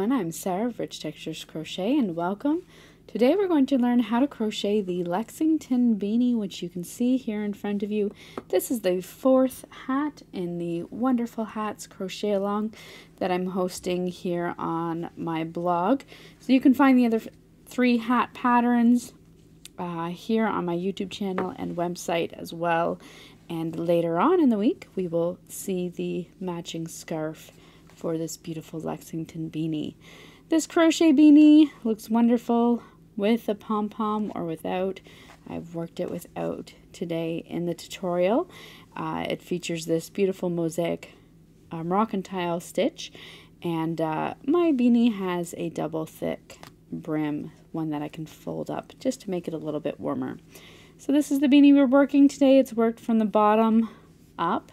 everyone, I'm Sarah of Rich Textures Crochet and welcome. Today we're going to learn how to crochet the Lexington beanie which you can see here in front of you. This is the fourth hat in the Wonderful Hats Crochet Along that I'm hosting here on my blog. So you can find the other three hat patterns uh, here on my YouTube channel and website as well. And later on in the week we will see the matching scarf for this beautiful Lexington beanie. This crochet beanie looks wonderful with a pom-pom or without. I've worked it without today in the tutorial. Uh, it features this beautiful mosaic uh, Moroccan tile stitch and uh, my beanie has a double thick brim, one that I can fold up just to make it a little bit warmer. So this is the beanie we're working today. It's worked from the bottom up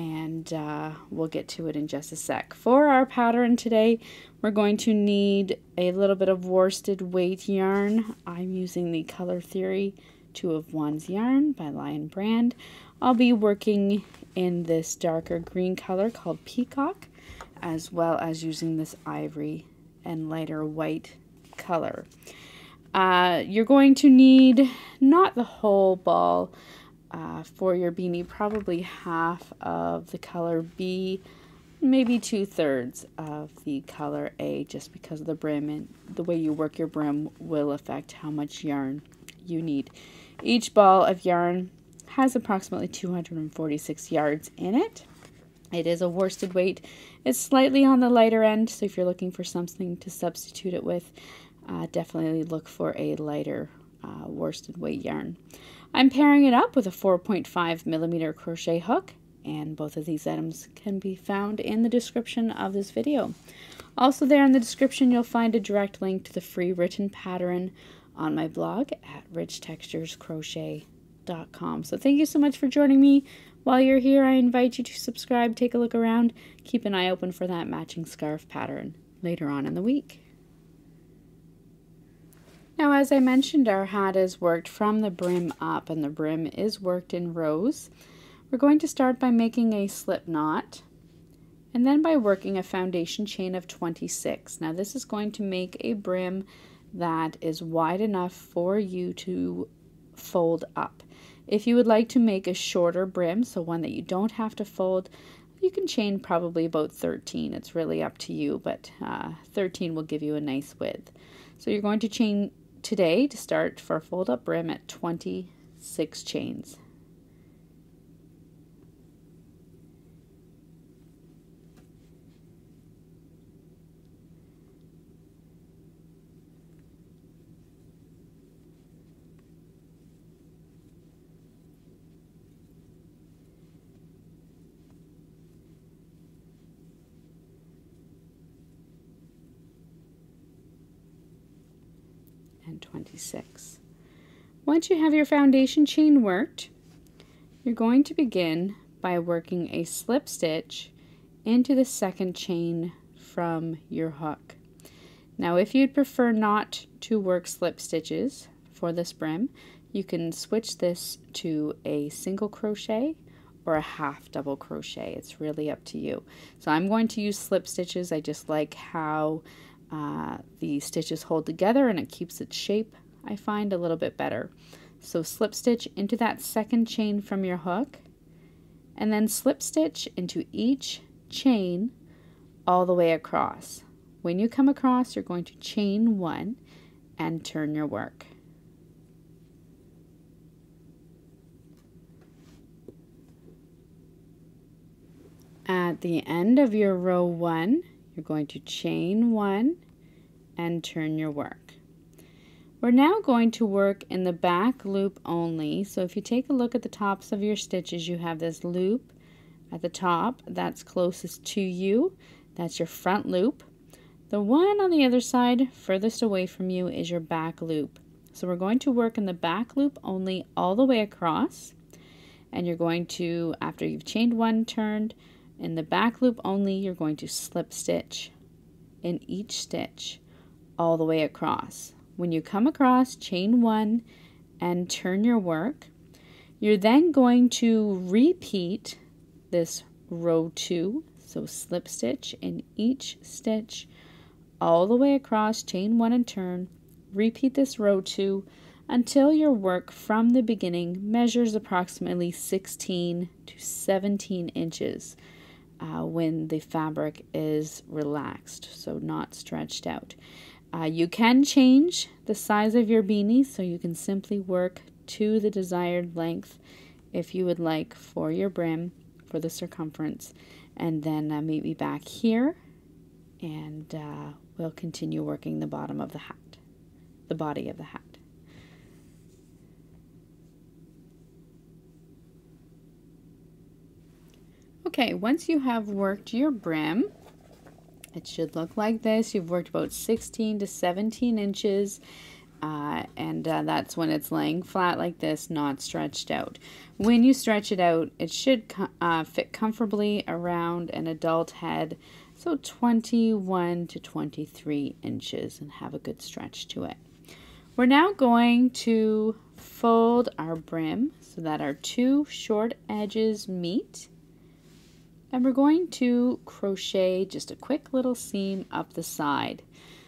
and uh, we'll get to it in just a sec. For our pattern today, we're going to need a little bit of worsted weight yarn. I'm using the Color Theory 2 of 1's yarn by Lion Brand. I'll be working in this darker green color called Peacock, as well as using this ivory and lighter white color. Uh, you're going to need not the whole ball, uh, for your beanie, probably half of the color B, maybe two thirds of the color A, just because of the brim and the way you work your brim will affect how much yarn you need. Each ball of yarn has approximately 246 yards in it. It is a worsted weight. It's slightly on the lighter end, so if you're looking for something to substitute it with, uh, definitely look for a lighter uh, worsted weight yarn. I'm pairing it up with a 4.5 millimeter crochet hook and both of these items can be found in the description of this video. Also there in the description you'll find a direct link to the free written pattern on my blog at richtexturescrochet.com. So thank you so much for joining me. While you're here, I invite you to subscribe, take a look around, keep an eye open for that matching scarf pattern later on in the week. Now, as I mentioned, our hat is worked from the brim up and the brim is worked in rows. We're going to start by making a slip knot and then by working a foundation chain of 26. Now this is going to make a brim that is wide enough for you to fold up. If you would like to make a shorter brim, so one that you don't have to fold, you can chain probably about 13. It's really up to you, but uh, 13 will give you a nice width. So you're going to chain today to start for a fold up brim at 26 chains. and 26. Once you have your foundation chain worked, you're going to begin by working a slip stitch into the second chain from your hook. Now if you'd prefer not to work slip stitches for this brim, you can switch this to a single crochet or a half double crochet. It's really up to you. So I'm going to use slip stitches. I just like how uh, the stitches hold together and it keeps its shape, I find, a little bit better. So slip stitch into that second chain from your hook and then slip stitch into each chain all the way across. When you come across, you're going to chain one and turn your work. At the end of your row one, you're going to chain one and turn your work. We're now going to work in the back loop only. So if you take a look at the tops of your stitches, you have this loop at the top that's closest to you. That's your front loop. The one on the other side, furthest away from you, is your back loop. So we're going to work in the back loop only all the way across. And you're going to, after you've chained one, turned, in the back loop only, you're going to slip stitch in each stitch all the way across. When you come across, chain one and turn your work. You're then going to repeat this row two, so slip stitch in each stitch all the way across, chain one and turn. Repeat this row two until your work from the beginning measures approximately 16 to 17 inches uh, when the fabric is relaxed, so not stretched out. Uh, you can change the size of your beanie, so you can simply work to the desired length if you would like for your brim, for the circumference, and then uh, meet me back here and uh, we'll continue working the bottom of the hat, the body of the hat. Okay, once you have worked your brim, it should look like this. You've worked about 16 to 17 inches, uh, and uh, that's when it's laying flat like this, not stretched out. When you stretch it out, it should uh, fit comfortably around an adult head, so 21 to 23 inches, and have a good stretch to it. We're now going to fold our brim so that our two short edges meet and we're going to crochet just a quick little seam up the side.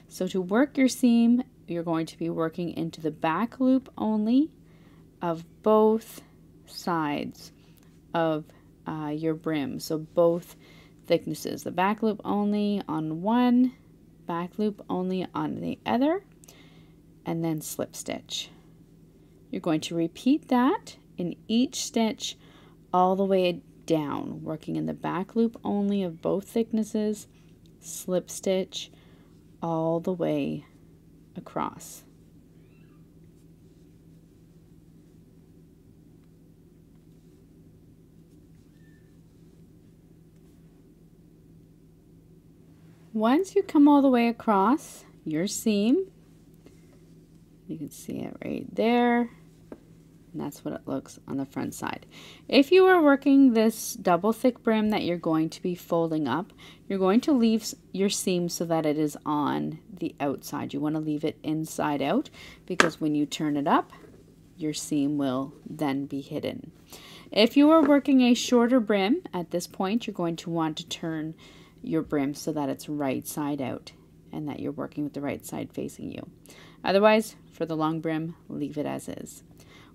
So to work your seam, you're going to be working into the back loop only of both sides of uh, your brim. So both thicknesses, the back loop only on one, back loop only on the other, and then slip stitch. You're going to repeat that in each stitch all the way down, working in the back loop only of both thicknesses, slip stitch all the way across. Once you come all the way across your seam, you can see it right there, and that's what it looks on the front side. If you are working this double thick brim that you're going to be folding up, you're going to leave your seam so that it is on the outside. You want to leave it inside out because when you turn it up, your seam will then be hidden. If you are working a shorter brim, at this point you're going to want to turn your brim so that it's right side out and that you're working with the right side facing you. Otherwise, for the long brim, leave it as is.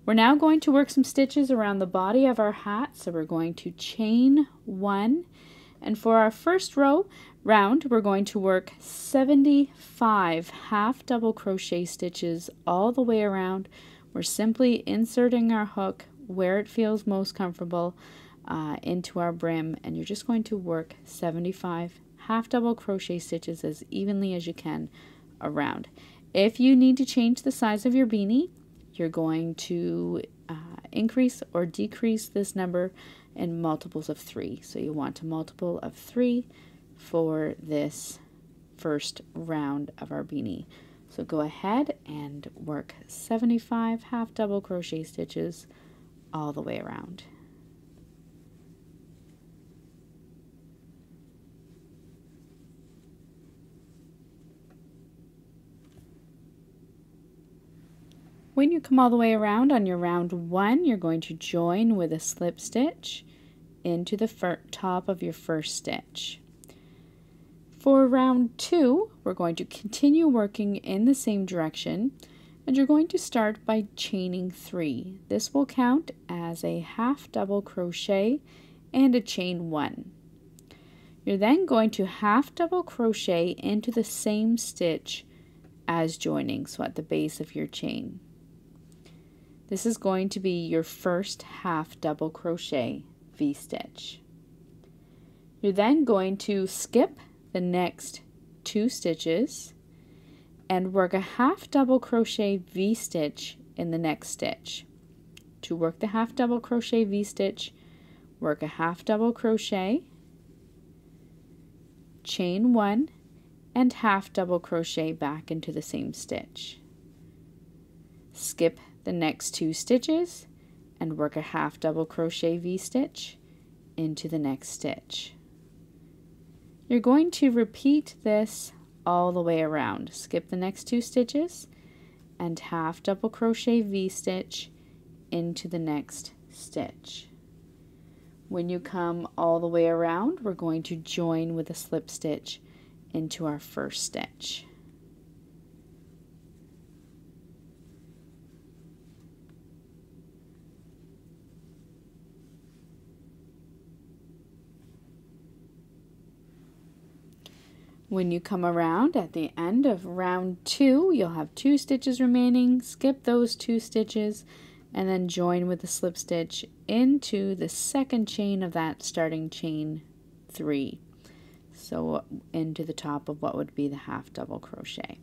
We're now going to work some stitches around the body of our hat. So we're going to chain one. And for our first row round, we're going to work 75 half double crochet stitches all the way around. We're simply inserting our hook where it feels most comfortable uh, into our brim. And you're just going to work 75 half double crochet stitches as evenly as you can around. If you need to change the size of your beanie, you're going to uh, increase or decrease this number in multiples of 3. So you want a multiple of 3 for this first round of our beanie. So go ahead and work 75 half double crochet stitches all the way around. When you come all the way around on your round one, you're going to join with a slip stitch into the top of your first stitch. For round two, we're going to continue working in the same direction and you're going to start by chaining three. This will count as a half double crochet and a chain one. You're then going to half double crochet into the same stitch as joining, so at the base of your chain. This is going to be your first half double crochet V-stitch. You're then going to skip the next two stitches and work a half double crochet V-stitch in the next stitch. To work the half double crochet V-stitch, work a half double crochet, chain one, and half double crochet back into the same stitch. Skip the next two stitches and work a half double crochet V-stitch into the next stitch. You're going to repeat this all the way around. Skip the next two stitches and half double crochet V-stitch into the next stitch. When you come all the way around, we're going to join with a slip stitch into our first stitch. When you come around at the end of round two, you'll have two stitches remaining. Skip those two stitches and then join with the slip stitch into the second chain of that starting chain three. So into the top of what would be the half double crochet.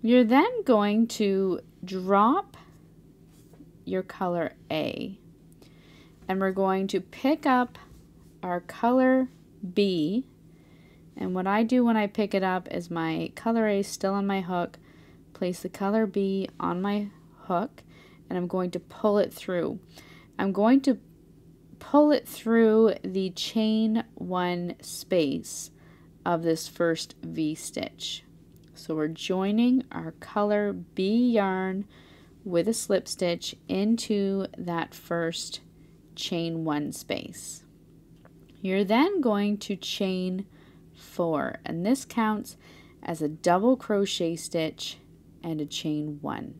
You're then going to drop your color A and we're going to pick up our color B and what I do when I pick it up is my color A is still on my hook, place the color B on my hook, and I'm going to pull it through. I'm going to pull it through the chain one space of this first V-stitch. So we're joining our color B yarn with a slip stitch into that first chain one space. You're then going to chain four and this counts as a double crochet stitch and a chain one.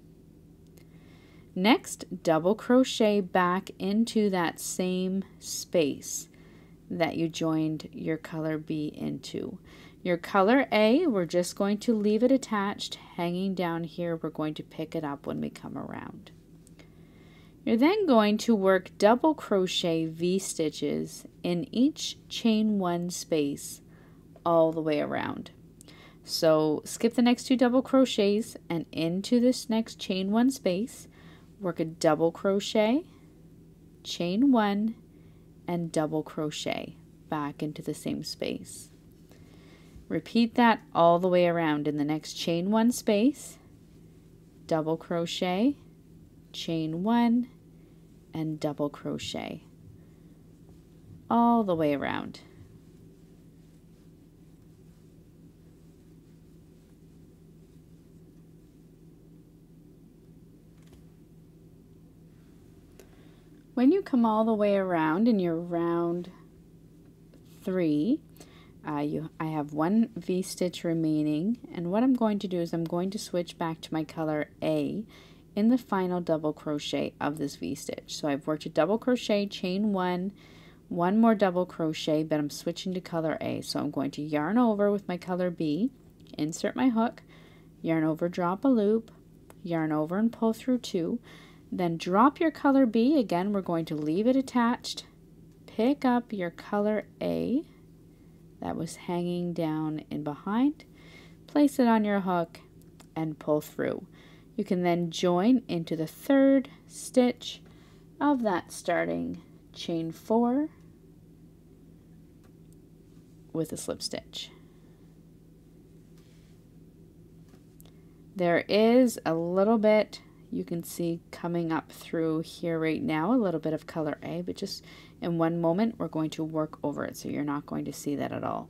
Next, double crochet back into that same space that you joined your color B into. Your color A, we're just going to leave it attached, hanging down here. We're going to pick it up when we come around. You're then going to work double crochet V-stitches in each chain one space all the way around. So skip the next two double crochets and into this next chain one space, work a double crochet, chain one, and double crochet back into the same space. Repeat that all the way around in the next chain one space, double crochet, chain one, and double crochet all the way around. When you come all the way around in your round three, uh, you, I have one V-stitch remaining and what I'm going to do is I'm going to switch back to my color A in the final double crochet of this V-stitch. So I've worked a double crochet, chain one, one more double crochet, but I'm switching to color A. So I'm going to yarn over with my color B, insert my hook, yarn over, drop a loop, yarn over and pull through two. Then drop your color B. Again, we're going to leave it attached. Pick up your color A that was hanging down in behind. Place it on your hook and pull through. You can then join into the third stitch of that starting chain four with a slip stitch. There is a little bit you can see coming up through here right now a little bit of color A, but just in one moment we're going to work over it so you're not going to see that at all.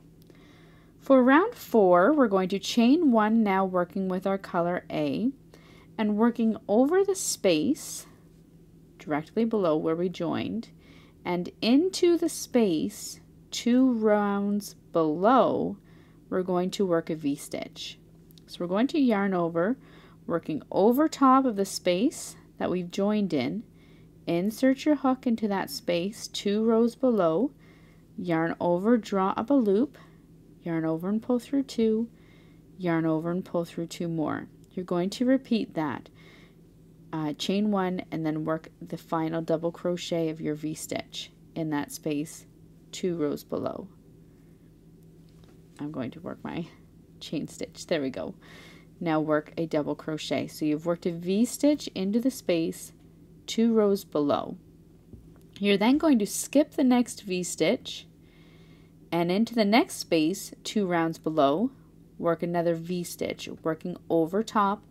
For round four, we're going to chain one now working with our color A and working over the space directly below where we joined and into the space two rounds below we're going to work a V-stitch. So we're going to yarn over working over top of the space that we've joined in, insert your hook into that space two rows below, yarn over, draw up a loop, yarn over and pull through two, yarn over and pull through two more. You're going to repeat that. Uh, chain one and then work the final double crochet of your V-stitch in that space two rows below. I'm going to work my chain stitch. There we go. Now work a double crochet. So you've worked a V-stitch into the space two rows below. You're then going to skip the next V-stitch and into the next space two rounds below work another V-stitch working over top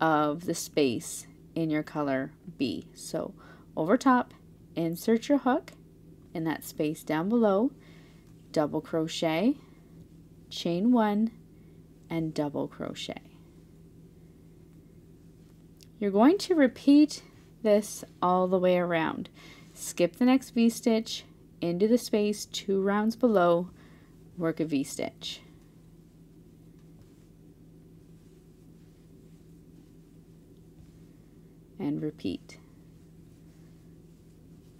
of the space in your color B. So over top insert your hook in that space down below double crochet chain one and double crochet you're going to repeat this all the way around. Skip the next V-stitch into the space two rounds below, work a V-stitch. And repeat.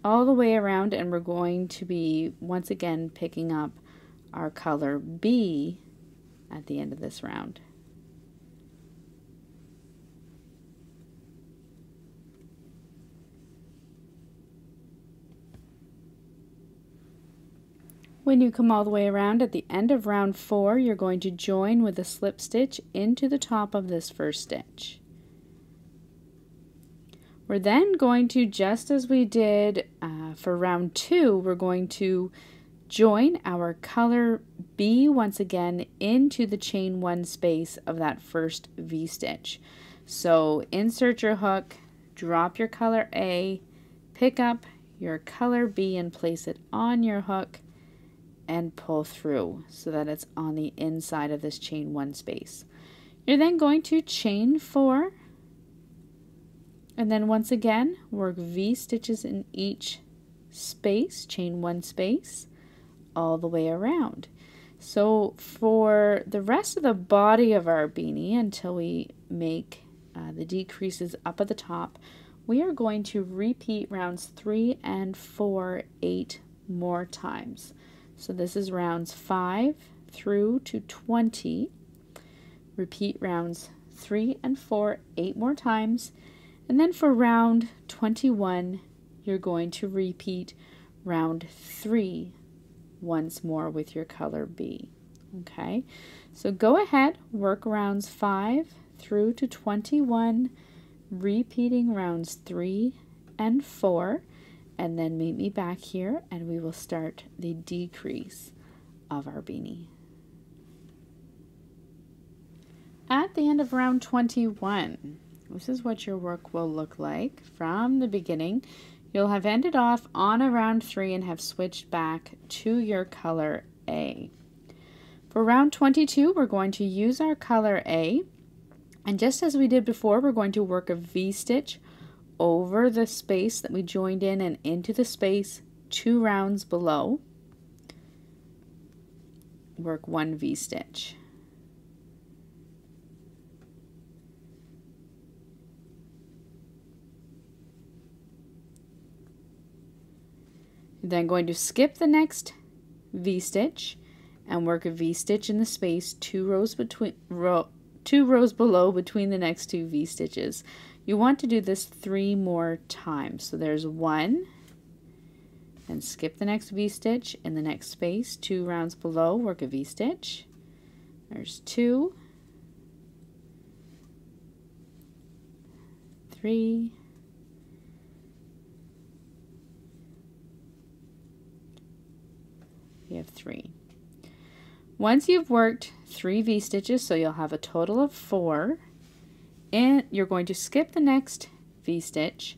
All the way around and we're going to be once again picking up our color B at the end of this round. When you come all the way around at the end of round four, you're going to join with a slip stitch into the top of this first stitch. We're then going to, just as we did uh, for round two, we're going to join our color B once again into the chain one space of that first V-stitch. So insert your hook, drop your color A, pick up your color B and place it on your hook, and pull through so that it's on the inside of this chain one space. You're then going to chain four and then once again work V stitches in each space, chain one space all the way around. So for the rest of the body of our beanie until we make uh, the decreases up at the top, we are going to repeat rounds three and four eight more times. So this is rounds 5 through to 20. Repeat rounds 3 and 4 eight more times. And then for round 21, you're going to repeat round 3 once more with your color B. Okay, so go ahead, work rounds 5 through to 21, repeating rounds 3 and 4 and then meet me back here and we will start the decrease of our beanie. At the end of round 21, this is what your work will look like from the beginning. You'll have ended off on a round 3 and have switched back to your color A. For round 22, we're going to use our color A, and just as we did before, we're going to work a V-stitch over the space that we joined in and into the space two rounds below. Work one V-stitch. then going to skip the next V-stitch and work a V-stitch in the space two rows between row two rows below between the next two V-stitches. You want to do this three more times. So there's one, and skip the next V-stitch in the next space, two rounds below, work a V-stitch. There's two, three, you have three. Once you've worked three V-stitches, so you'll have a total of four, and you're going to skip the next V-stitch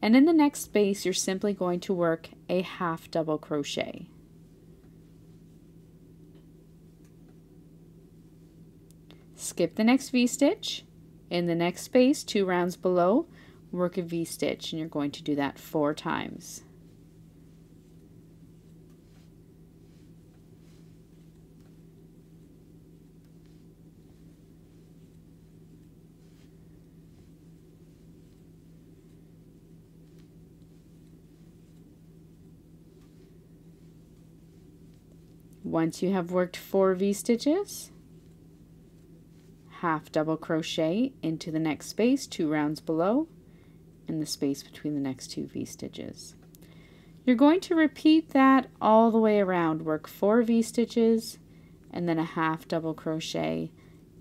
and in the next space you're simply going to work a half double crochet. Skip the next V-stitch. In the next space, two rounds below, work a V-stitch and you're going to do that four times. Once you have worked four V-stitches, half double crochet into the next space, two rounds below, and the space between the next two V-stitches. You're going to repeat that all the way around. Work four V-stitches and then a half double crochet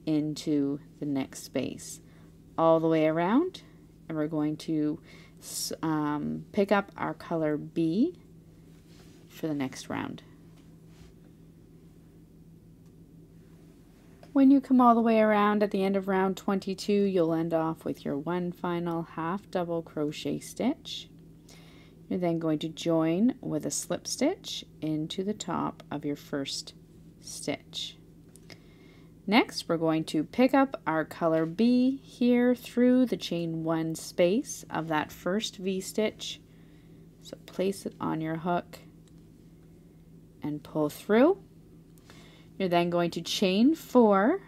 into the next space all the way around and we're going to um, pick up our color B for the next round. When you come all the way around at the end of round 22, you'll end off with your one final half double crochet stitch. You're then going to join with a slip stitch into the top of your first stitch. Next, we're going to pick up our color B here through the chain one space of that first V-stitch. So place it on your hook and pull through. You're then going to chain four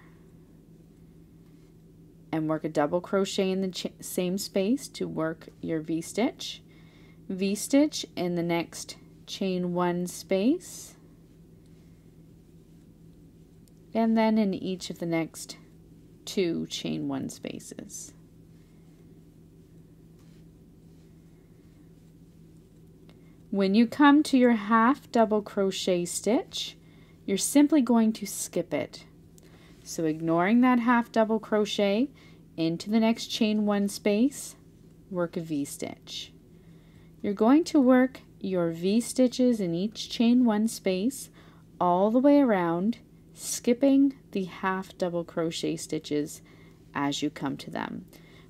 and work a double crochet in the same space to work your V-stitch. V-stitch in the next chain one space and then in each of the next two chain one spaces. When you come to your half double crochet stitch, you're simply going to skip it. So ignoring that half double crochet into the next chain one space, work a V-stitch. You're going to work your V-stitches in each chain one space all the way around, skipping the half double crochet stitches as you come to them.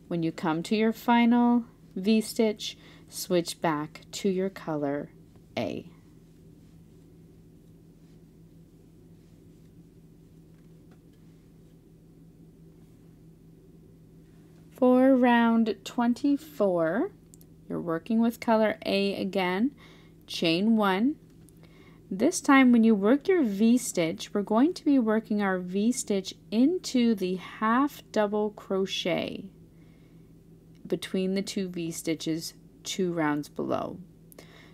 When you come to your final V-stitch, switch back to your color A. For round 24, you're working with color A again, chain 1. This time when you work your V-stitch, we're going to be working our V-stitch into the half double crochet between the two V-stitches two rounds below.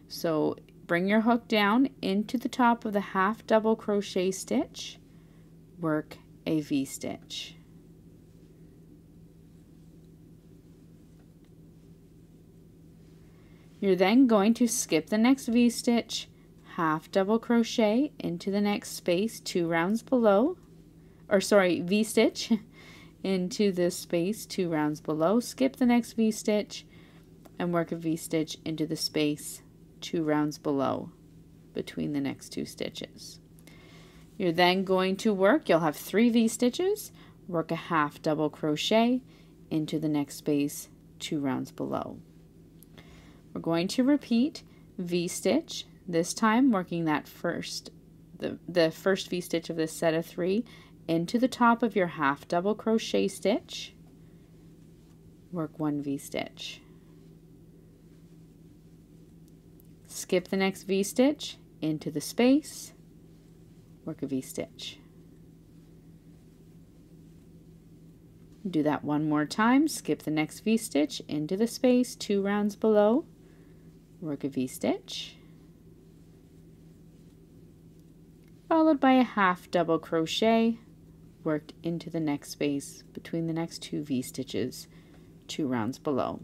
So bring your hook down into the top of the half double crochet stitch, work a V-stitch. You're then going to skip the next V-stitch, half double crochet into the next space two rounds below, or sorry, V-stitch into this space two rounds below, skip the next V-stitch, and work a V-stitch into the space two rounds below between the next two stitches. You're then going to work, you'll have three V-stitches, work a half double crochet into the next space two rounds below. We're going to repeat V-stitch, this time working that first, the, the first V-stitch of this set of three into the top of your half double crochet stitch, work one V-stitch. skip the next V-stitch into the space, work a V-stitch. Do that one more time, skip the next V-stitch into the space two rounds below, work a V-stitch, followed by a half double crochet worked into the next space between the next two V-stitches two rounds below.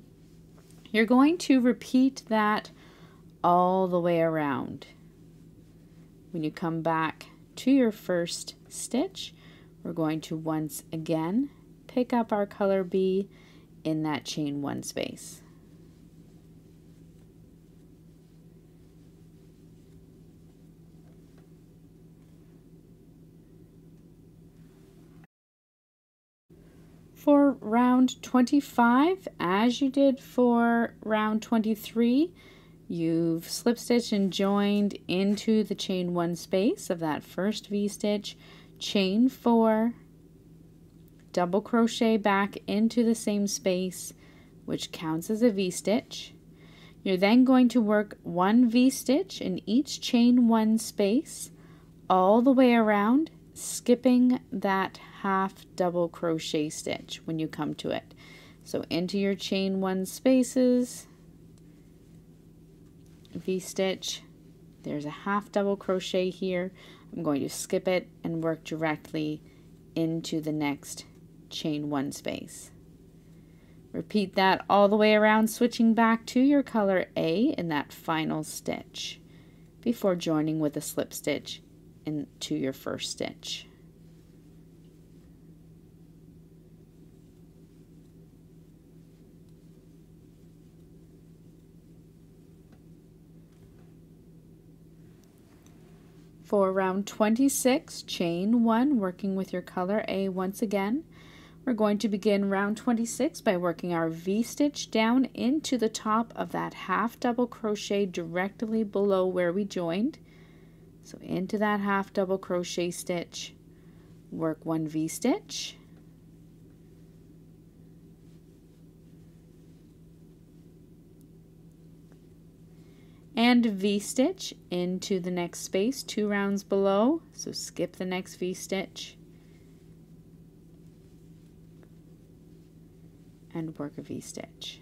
You're going to repeat that all the way around. When you come back to your first stitch, we're going to once again pick up our color B in that chain one space. For round 25, as you did for round 23, You've slip stitched and joined into the chain one space of that first V-stitch, chain four, double crochet back into the same space, which counts as a V-stitch. You're then going to work one V-stitch in each chain one space all the way around, skipping that half double crochet stitch when you come to it. So into your chain one spaces, V-stitch. There's a half double crochet here. I'm going to skip it and work directly into the next chain one space. Repeat that all the way around, switching back to your color A in that final stitch before joining with a slip stitch into your first stitch. For round 26, chain 1, working with your color A once again. We're going to begin round 26 by working our V-stitch down into the top of that half double crochet directly below where we joined. So into that half double crochet stitch, work one V-stitch, and V-stitch into the next space two rounds below. So skip the next V-stitch and work a V-stitch.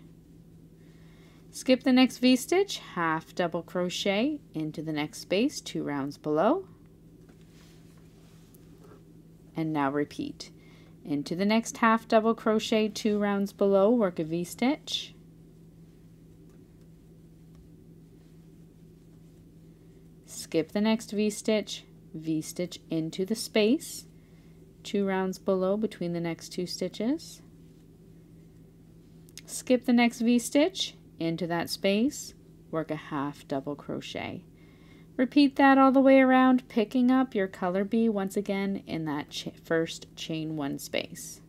Skip the next V-stitch, half double crochet into the next space two rounds below. And now repeat. Into the next half double crochet two rounds below, work a V-stitch skip the next V-stitch, V-stitch into the space, two rounds below between the next two stitches. Skip the next V-stitch into that space, work a half double crochet. Repeat that all the way around, picking up your color B once again in that first chain one space.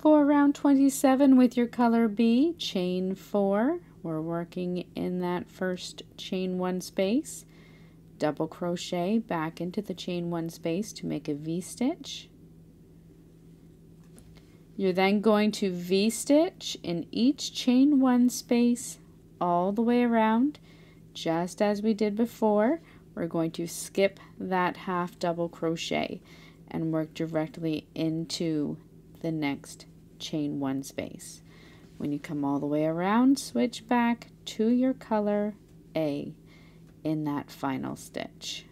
For round 27 with your color B, chain 4. We're working in that first chain 1 space. Double crochet back into the chain 1 space to make a V-stitch. You're then going to V-stitch in each chain 1 space all the way around, just as we did before. We're going to skip that half double crochet and work directly into the next chain one space. When you come all the way around, switch back to your color A in that final stitch.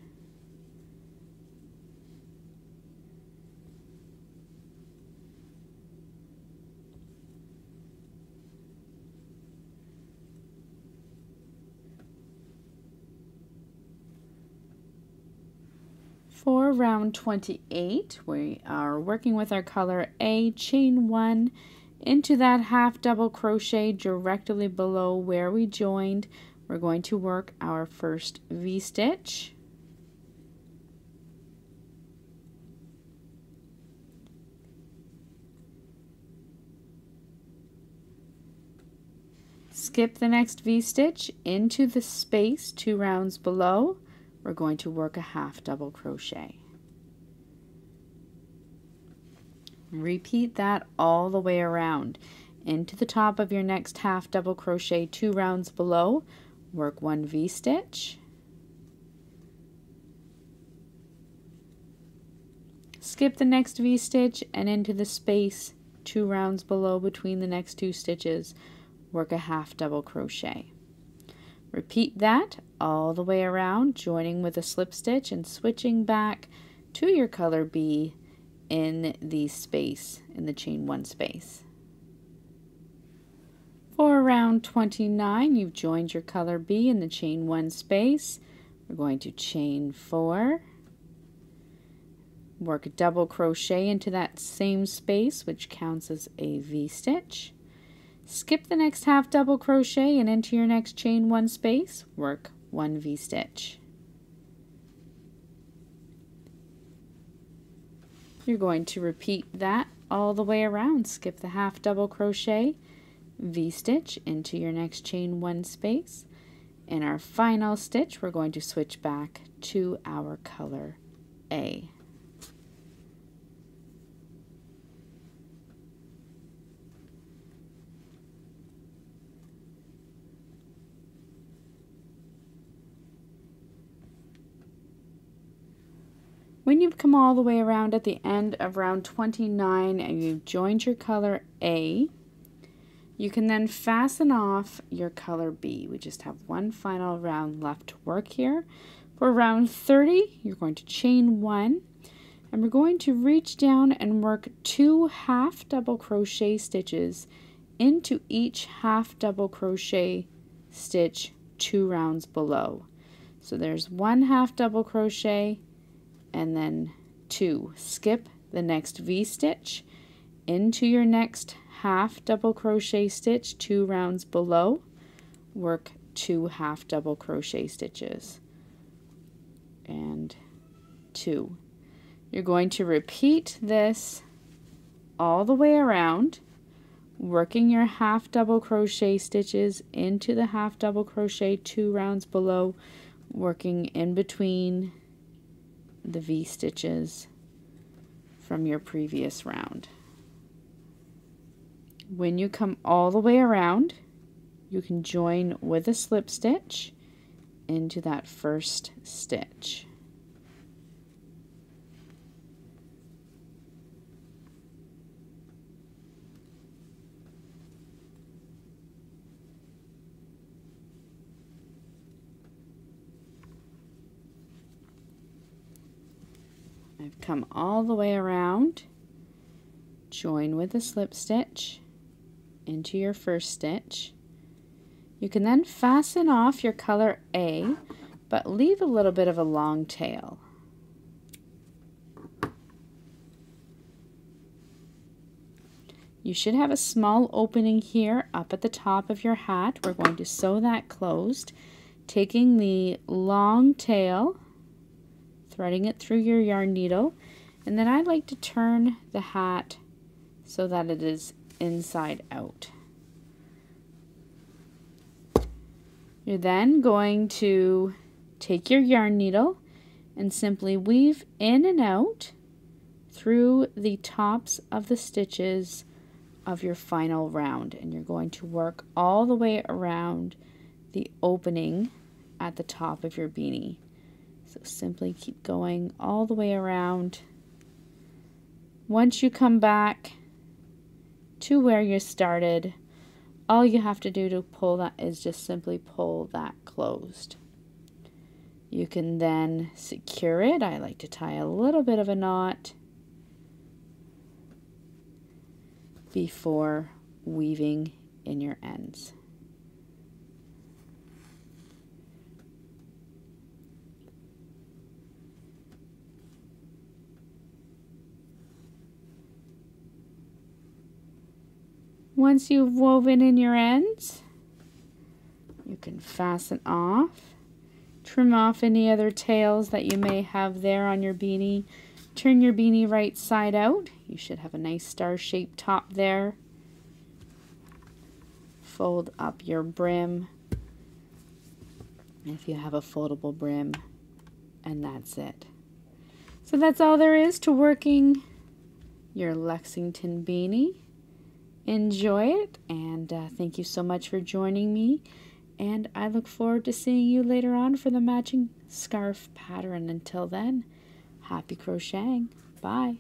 For round 28, we are working with our color A, chain 1 into that half double crochet directly below where we joined. We're going to work our first V-stitch. Skip the next V-stitch into the space two rounds below we're going to work a half double crochet. Repeat that all the way around. Into the top of your next half double crochet two rounds below, work one V-stitch. Skip the next V-stitch and into the space two rounds below between the next two stitches, work a half double crochet. Repeat that all the way around, joining with a slip stitch and switching back to your color B in the space, in the chain one space. For round 29, you've joined your color B in the chain one space. We're going to chain four, work a double crochet into that same space, which counts as a V-stitch. Skip the next half double crochet and into your next chain one space, work one V-stitch. You're going to repeat that all the way around. Skip the half double crochet, V-stitch into your next chain one space. In our final stitch, we're going to switch back to our color A. When you've come all the way around at the end of round 29 and you've joined your color A, you can then fasten off your color B. We just have one final round left to work here. For round 30, you're going to chain one, and we're going to reach down and work two half double crochet stitches into each half double crochet stitch two rounds below. So there's one half double crochet and then two. Skip the next V-stitch into your next half double crochet stitch two rounds below. Work two half double crochet stitches and two. You're going to repeat this all the way around working your half double crochet stitches into the half double crochet two rounds below working in between the V stitches from your previous round. When you come all the way around, you can join with a slip stitch into that first stitch. Come all the way around, join with a slip stitch into your first stitch. You can then fasten off your color A, but leave a little bit of a long tail. You should have a small opening here up at the top of your hat. We're going to sew that closed, taking the long tail threading it through your yarn needle and then I like to turn the hat so that it is inside out. You're then going to take your yarn needle and simply weave in and out through the tops of the stitches of your final round and you're going to work all the way around the opening at the top of your beanie. So simply keep going all the way around. Once you come back to where you started, all you have to do to pull that is just simply pull that closed. You can then secure it. I like to tie a little bit of a knot before weaving in your ends. Once you've woven in your ends, you can fasten off, trim off any other tails that you may have there on your beanie. Turn your beanie right side out. You should have a nice star-shaped top there. Fold up your brim if you have a foldable brim and that's it. So that's all there is to working your Lexington beanie enjoy it. And uh, thank you so much for joining me. And I look forward to seeing you later on for the matching scarf pattern. Until then, happy crocheting. Bye.